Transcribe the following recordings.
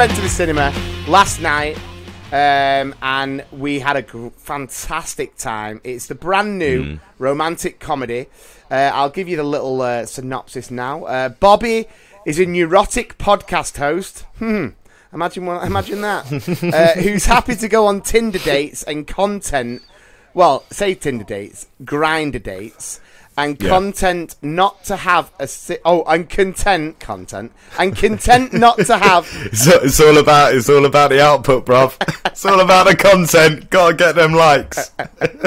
went to the cinema last night um, and we had a gr- fantastic time. It's the brand new Hmm. romantic comedy. Uh, I'll give you the little uh, synopsis now. Uh, Bobby is a neurotic podcast host. Hmm. Imagine imagine that. uh, who's happy to go on Tinder dates and content. Well, say Tinder dates, Grindr dates, and Yeah. content not to have a si- oh, and content content and content not to have It's, it's all about it's all about the output, bruv. It's all about the content. Gotta get them likes.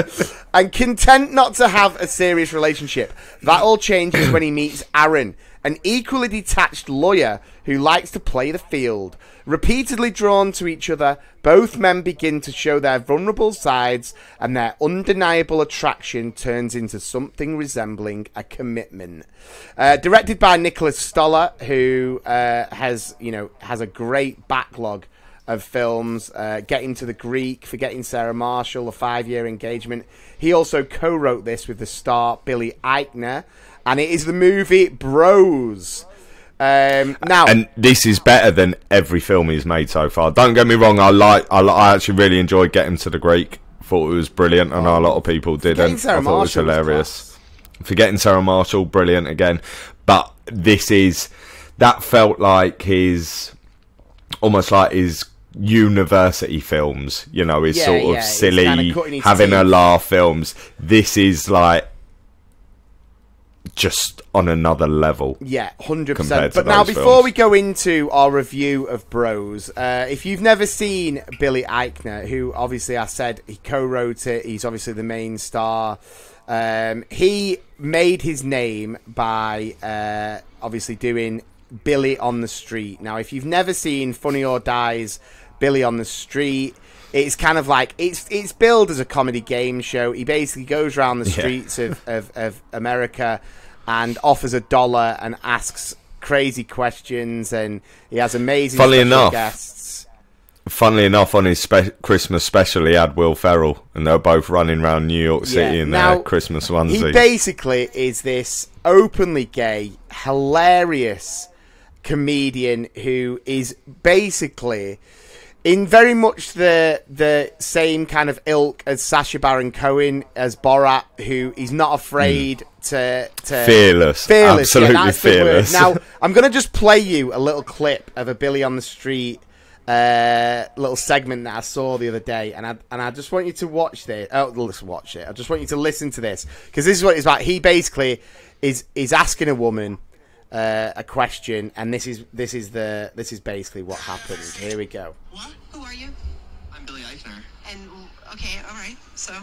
and content not to have a serious relationship. That all changes when he meets Aaron, an equally detached lawyer who likes to play the field. Repeatedly drawn to each other, both men begin to show their vulnerable sides, and their undeniable attraction turns into something resembling a commitment. Uh, directed by Nicholas Stoller, who uh, has, you know, has a great backlog of films, uh, Get Him to the Greek, Forgetting Sarah Marshall, A Five Year Engagement. He also co wrote this with the star Billy Eichner, and it is the movie Bros. Um, now, And this is better than every film he's made so far. Don't get me wrong. I like. I, I actually really enjoyed Get Him to the Greek. Thought it was brilliant. I know a lot of people didn't. Forgetting I Sarah thought it was Marshall was hilarious. Forgetting Sarah Marshall, brilliant again. But this is that felt like his almost like his university films. You know, his Yeah, sort of yeah, silly, having a laugh films. This is like just on another level. Yeah, hundred percent. But now, before films. we go into our review of Bros, uh, if you've never seen Billy Eichner, who obviously I said he co-wrote it, he's obviously the main star. Um, he made his name by uh, obviously doing Billy on the Street. Now, if you've never seen Funny or Die's, Billy on the Street. It's kind of like it's it's billed as a comedy game show. He basically goes around the Yeah. streets of, of, of America and offers a dollar and asks crazy questions and he has amazing Funnily enough, guests. Funnily enough, on his spe- Christmas special, he had Will Ferrell, and they're both running around New York City Yeah, in now, their Christmas onesie. He basically is this openly gay, hilarious comedian who is basically in very much the the same kind of ilk as Sacha Baron Cohen as Borat, who he's not afraid to to Fearless. fearless, yeah, Absolutely the fearless. Now I'm gonna just play you a little clip of a Billy on the Street uh, little segment that I saw the other day, and I and I just want you to watch this. Oh, let's watch it. I just want you to listen to this because this is what it's about. He basically is is asking a woman uh, a question, and this is this is the this is basically what happened. Here we go. What? Who are you? I'm Billy Eichner. And okay, all right. So,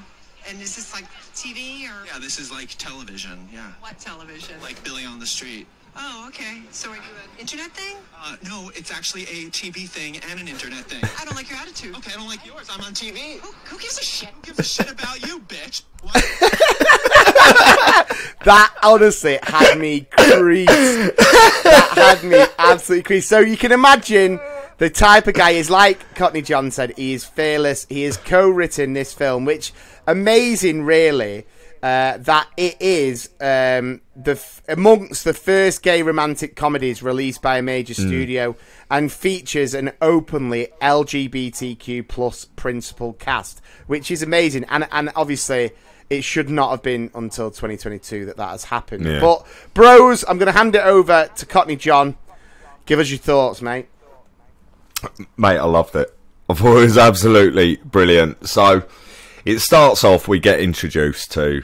and is this like TV or Yeah, this is like television. Yeah. what television? Like Billy on the Street. oh, okay. So are you an internet thing? Uh, no, it's actually a TV thing and an internet thing. I don't like your attitude. Okay, I don't like yours. I'm on TV. Who, who gives a shit? Who gives a shit about you, bitch? What? That honestly had me creased. that had me absolutely creased. So you can imagine the type of guy is like Cockney John said. He is fearless. He has co-written this film, which amazing, really. Uh, that it is um, the f- amongst the first gay romantic comedies released by a major studio and features an openly LGBTQ plus principal cast, which is amazing. And and obviously, it should not have been until 2022 that that has happened. Yeah. But bros, I'm going to hand it over to Cockney John. Give us your thoughts, mate. Mate, I loved it. I thought it was absolutely brilliant. So, it starts off, we get introduced to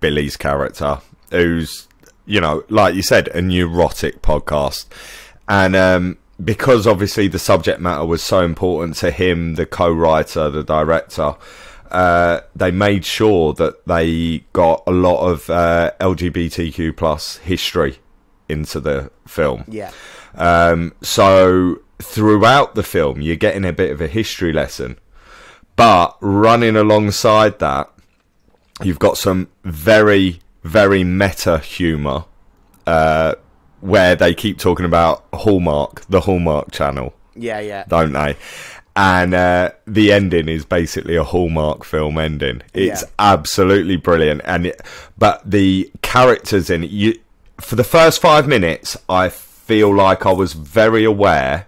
Billy's character, who's, you know, like you said, a neurotic podcast. And um, because obviously the subject matter was so important to him, the co writer, the director, uh, they made sure that they got a lot of uh, LGBTQ plus history into the film. Yeah. Um, so throughout the film, you're getting a bit of a history lesson, but running alongside that, you've got some very, very meta humor, uh, where they keep talking about Hallmark, the Hallmark channel, Yeah, yeah. don't they? And uh, the ending is basically a Hallmark film ending. It's Yeah. absolutely brilliant, and it, but the characters in it, you for the first five minutes, I feel like I was very aware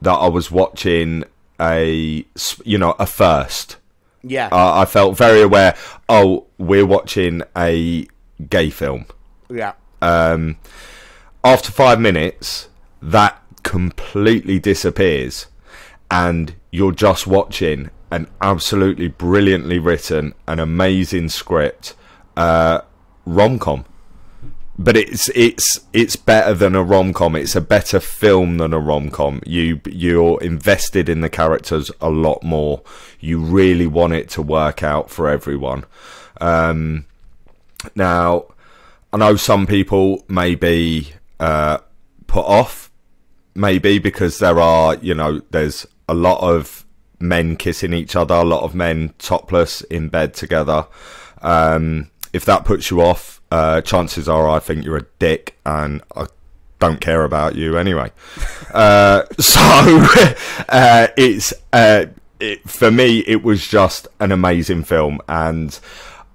that I was watching a you know a first. Yeah. Uh, I felt very aware. Oh, we're watching a gay film. yeah. Um, after five minutes, that completely disappears, and you're just watching an absolutely brilliantly written, an amazing script, uh, rom com. But it's it's it's better than a rom com. It's a better film than a rom com. You you're invested in the characters a lot more. You really want it to work out for everyone. Um, now, I know some people may be uh, put off, maybe because there are, you know, there's a lot of men kissing each other, a lot of men topless in bed together. Um, if that puts you off, uh, chances are I think you're a dick and I don't care about you anyway. uh, so uh, it's uh, it, for me, it was just an amazing film, and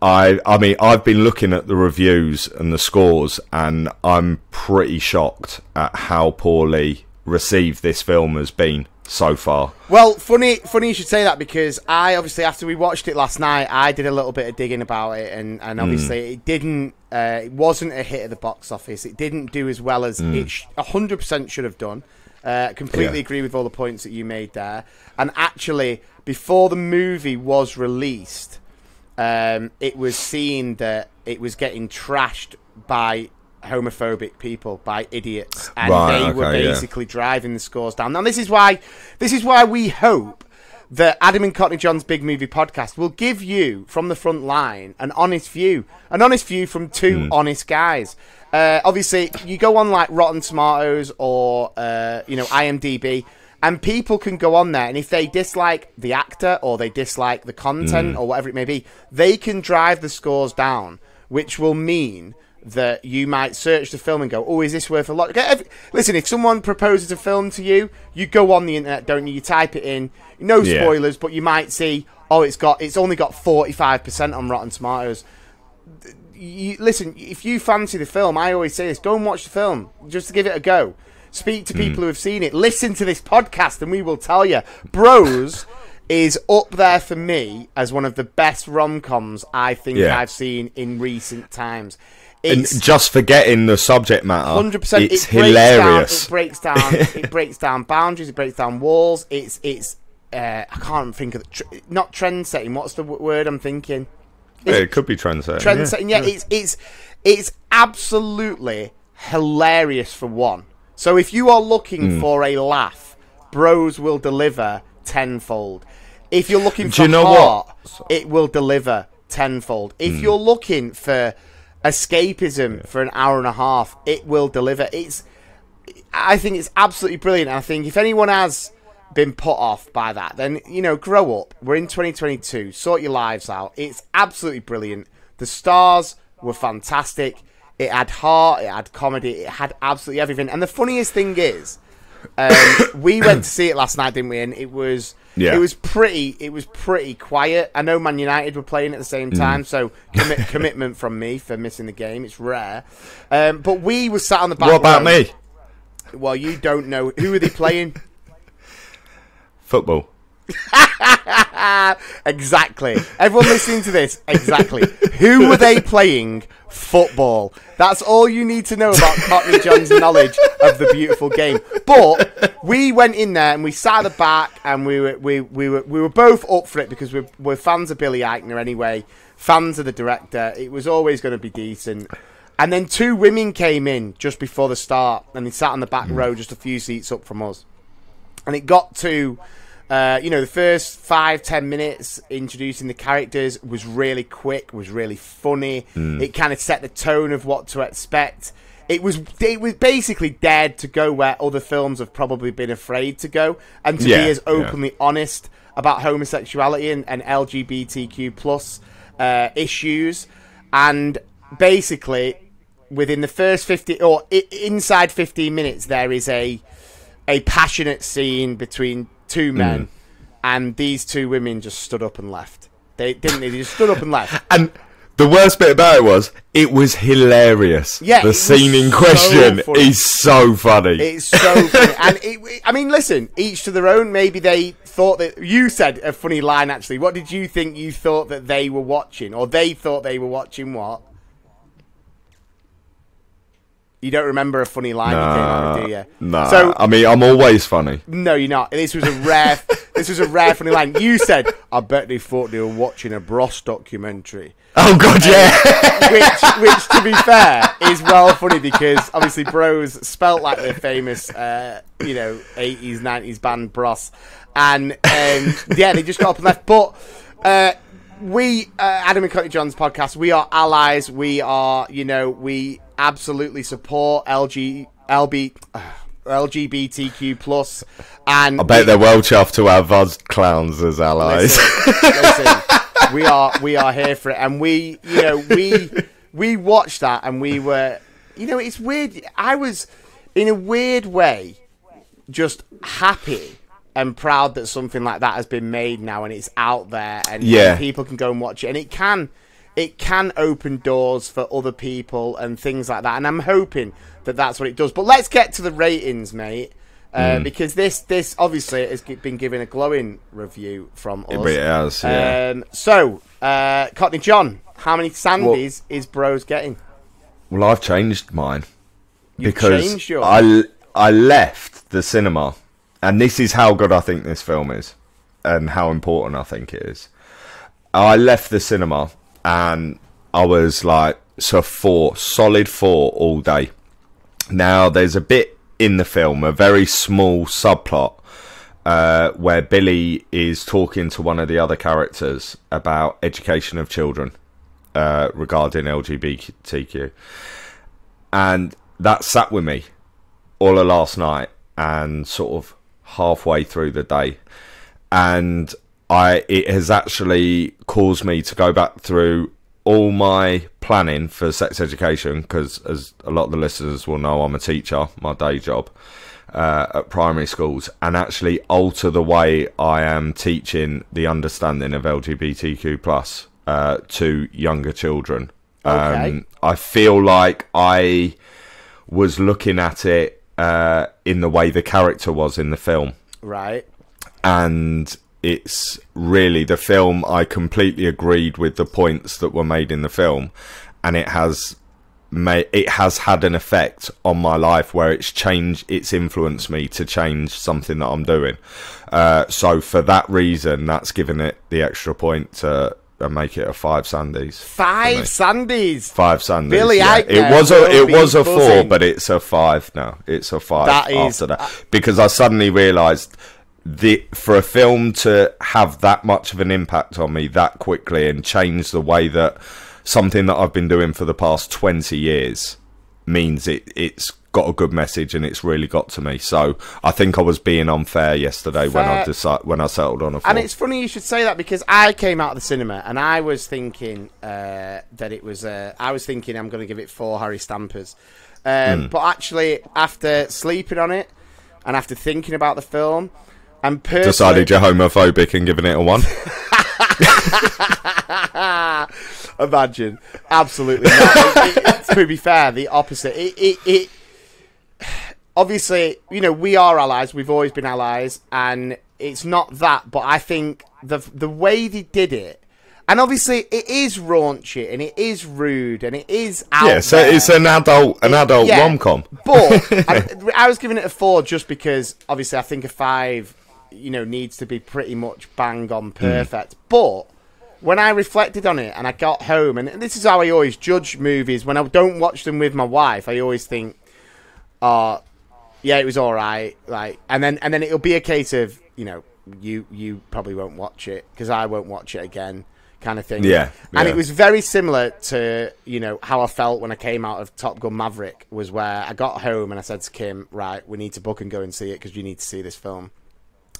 I I mean I've been looking at the reviews and the scores, and I'm pretty shocked at how poorly received this film has been so far. Well, funny, funny you should say that because I obviously after we watched it last night, I did a little bit of digging about it, and and obviously it didn't, uh, it wasn't a hit at the box office. It didn't do as well as it hundred percent should have done. Uh, completely Yeah. agree with all the points that you made there. And actually, before the movie was released, um, it was seen that it was getting trashed by homophobic people, by idiots, and Right, they were okay, yeah. basically driving the scores down. Now, this is why this is why we hope that Adam and Cockney John's Big Movie Podcast will give you from the front line an honest view, an honest view from two Hmm. honest guys. Uh, obviously, you go on like Rotten Tomatoes or uh, you know IMDb, and people can go on there, and if they dislike the actor or they dislike the content Hmm. or whatever it may be, they can drive the scores down, which will mean that you might search the film and go, "Oh, is this worth a lot?" Listen, if someone proposes a film to you, you go on the internet, don't you? You type it in, no Yeah. spoilers, but you might see, "Oh, it's got, it's only got forty five percent on Rotten Tomatoes." You, listen, if you fancy the film, I always say this: go and watch the film, just to give it a go. Speak to hmm. people who have seen it. Listen to this podcast, and we will tell you. Bros is up there for me as one of the best rom coms I think Yeah. I've seen in recent times. And just forgetting the subject matter, hundred percent. it's it breaks hilarious. Down, it breaks down. it breaks down boundaries. It breaks down walls. It's it's. Uh, I can't think of the tr- not trend setting. What's the word I'm thinking? Yeah, it could be trendsetting. Trend yeah. setting. Yeah, it's it's it's absolutely hilarious for one. So if you are looking Hmm. for a laugh, Bros will deliver tenfold. If you're looking for Do you know heart, what? it will deliver tenfold. If Hmm. you're looking for escapism for an hour and a half, it will deliver. It's I think it's absolutely brilliant. I think if anyone has been put off by that, then you know, grow up. We're in 2022. Sort your lives out. It's absolutely brilliant. The stars were fantastic. It had heart. It had comedy. It had absolutely everything. And the funniest thing is, um, we went to see it last night, didn't we? And it was Yeah. it was pretty it was pretty quiet. I know Man United were playing at the same Mm. time, so commi- commitment from me for missing the game. It's rare. Um, but we were sat on the back. What about row. me? Well, you don't know who are they playing. Football. exactly. Everyone listening to this, exactly. Who were they playing? Football. That's all you need to know about Cockney John's knowledge of the beautiful game. But we went in there and we sat at the back and we were we, we were we were both up for it because we're, we're fans of Billy Eichner anyway, fans of the director. It was always going to be decent. And then two women came in just before the start and they sat on the back hmm. row just a few seats up from us. and it got to uh, you know the first five ten minutes introducing the characters was really quick was really funny. It kind of set the tone of what to expect. It was it was basically dared to go where other films have probably been afraid to go and to Yeah, be as yeah. openly honest about homosexuality and, and lgbtq plus uh, issues. And basically within the first 50 or I- inside 15 minutes there is a a passionate scene between two mm. men, and these two women just stood up and left. They didn't. They just stood up and left. And the worst bit about it was it was hilarious. Yeah, the scene in so question funny. is so funny. It's so funny. and it, I mean, listen, each to their own. Maybe they thought that you said a funny line. Actually, what did you think you thought that they were watching, or they thought they were watching what? You don't remember a funny line you came with, do you? Nah, So I mean, I'm always funny. no, you're not. This was a rare. this was a rare funny line. You said, "I bet they thought they were watching a Bros documentary." Oh god, yeah. which, which to be fair, is well funny because obviously Bros spelt like the famous, uh, you know, eighties, nineties band Bros, and um, yeah, they just got up and left. But uh, we, uh, Adam and Cockney John's podcast, we are allies. We are, you know, we absolutely support LG, LB. Uh, LGBTQ plus, and I bet they're well chuffed to have us clowns as allies. Listen, listen, we are we are here for it, and we you know we we watched that, and we were you know it's weird. I was in a weird way just happy and proud that something like that has been made now, and it's out there, and, Yeah. and people can go and watch it, and it can it can open doors for other people and things like that, and I'm hoping that that's what it does. But let's get to the ratings, mate. Uh, Because this, this obviously has been given a glowing review from us. It has, yeah. Um, so, uh, Cockney John, how many Sandys is Bros getting? Well, I've changed mine You've because changed yours. I I left the cinema, and this is how good I think this film is, and how important I think it is. I left the cinema, and I was like, so four, solid four all day. Now, there's a bit in the film, a very small subplot, uh, where Billy is talking to one of the other characters about education of children uh, regarding LGBTQ and that sat with me all of last night and sort of halfway through the day and i it has actually caused me to go back through all my planning for sex education because as a lot of the listeners will know i'm a teacher my day job uh, at primary schools and actually alter the way i am teaching the understanding of lgbtq plus uh, to younger children Okay. um, I feel like I was looking at it uh, in the way the character was in the film, right. and it's really the film. I completely agreed with the points that were made in the film, and it has made it has had an effect on my life where it's changed. It's influenced me to change something that I'm doing. Uh, so for that reason, that's given it the extra point to uh, make it a five Sundays. Five Sandys. Five Sundays. Billy yeah. It was a it was a four, buzzing. but it's a five now. It's a five That is- after that because I suddenly realised the for a film to have that much of an impact on me that quickly and change the way that something that I've been doing for the past twenty years means it it's got a good message and it's really got to me. So I think I was being unfair yesterday when I decided when I settled on a four. And it's funny you should say that because I came out of the cinema and I was thinking uh, that it was. Uh, I was thinking I'm going to give it four Harry Stampers, um, Hmm. but actually after sleeping on it and after thinking about the film, and personally, decided you're homophobic and giving it a one. Imagine, absolutely not. It- it- to be fair, the opposite. It, it, it obviously, you know, we are allies. We've always been allies, and it's not that. But I think the the way they did it, and obviously, it is raunchy and it is rude and it is out yeah, so there. it's an adult an adult Yeah, rom com. But I, I was giving it a four just because obviously I think a five, you know, needs to be pretty much bang on perfect. But when I reflected on it and I got home, and this is how I always judge movies when I don't watch them with my wife, I always think, uh yeah, it was all right, like, and then and then it'll be a case of you know, you you probably won't watch it because I won't watch it again, kind of thing. Yeah, and it was very similar to you know how I felt when I came out of Top Gun Maverick was where I got home and I said to Kim, right, we need to book and go and see it because you need to see this film.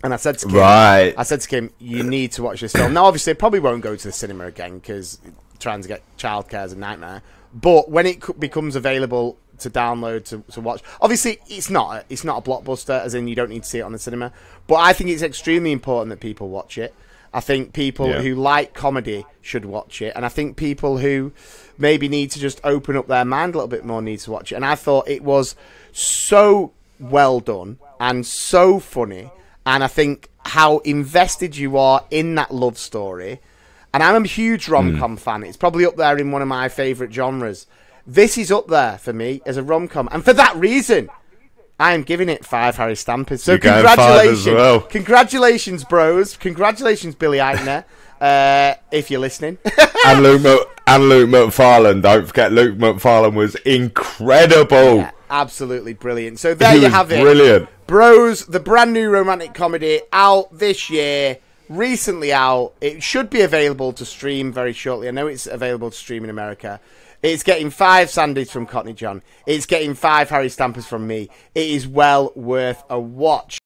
And I said to Kim, Right. I said to Kim, you need to watch this film. Now, obviously, it probably won't go to the cinema again because trying to get childcare is a nightmare. But when it becomes available to download to, to watch, obviously it's not it's not a blockbuster, as in you don't need to see it on the cinema. But I think it's extremely important that people watch it. I think people Yeah. who like comedy should watch it, and I think people who maybe need to just open up their mind a little bit more need to watch it. And I thought it was so well done and so funny, and I think how invested you are in that love story. And I'm a huge rom com fan. It's probably up there in one of my favourite genres. This is up there for me as a rom com, and for that reason, I am giving it five Harry Stampers. So You're going five as congratulations, well. congratulations, bros! Congratulations, Billy Eichner, uh, if you're listening. and Luke Mc- and Luke Macfarlane. Don't forget, Luke Macfarlane was incredible. Absolutely brilliant. So there He you have it, brilliant. Bros, the brand new romantic comedy out this year, recently out. It should be available to stream very shortly. I know it's available to stream in America. It's getting five Sandys from Cockney John. It's getting five Harry Stampers from me. It is well worth a watch.